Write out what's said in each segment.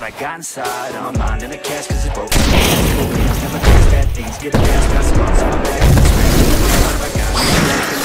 what I got inside I'm minding the cash cause it's broke Never fast, bad things get a pass Got scars on my back, What I got?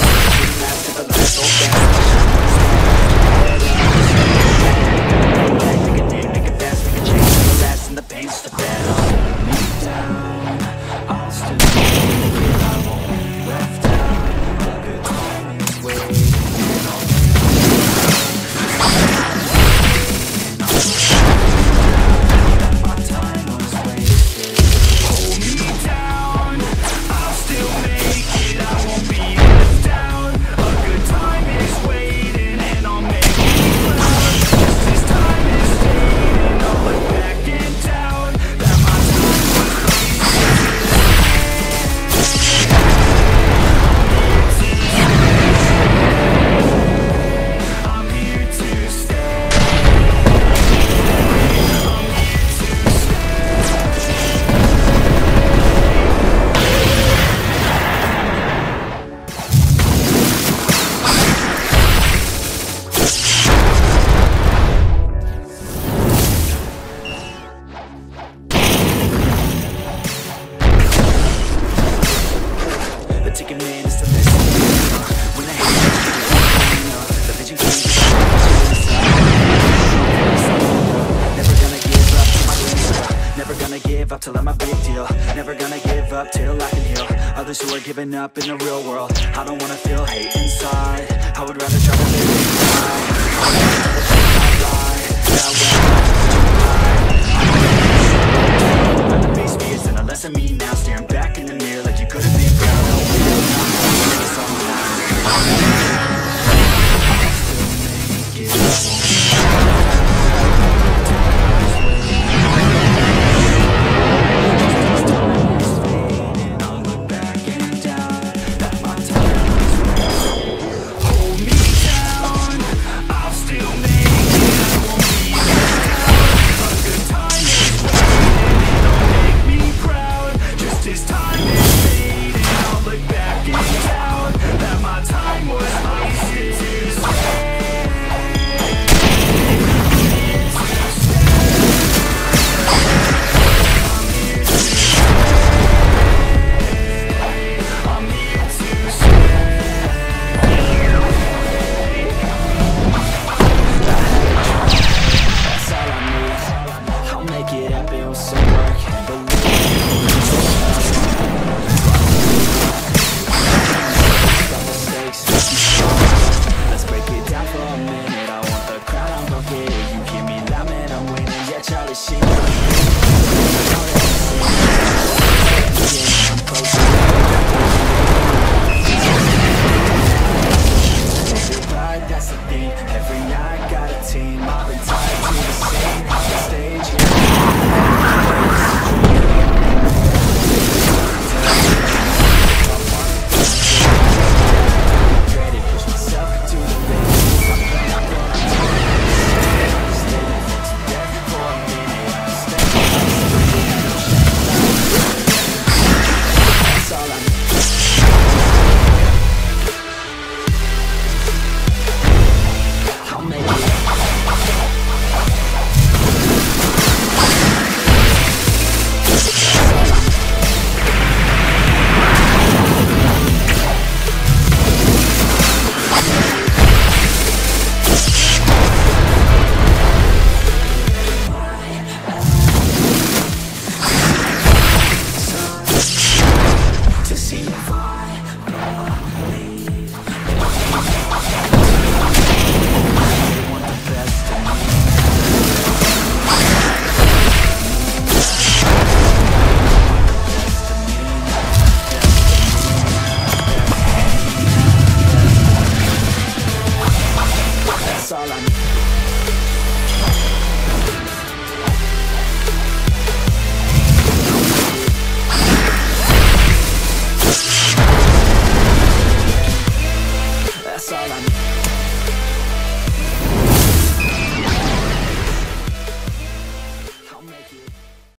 till I'm a big deal. Never gonna give up till I can heal. Others who are giving up in the real world. I don't wanna feel hate inside. I would rather travel